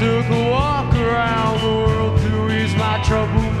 took a walk around the world to ease my troubles.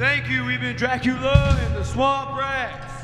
Thank you. We've been Dracula and the Swamp Rats.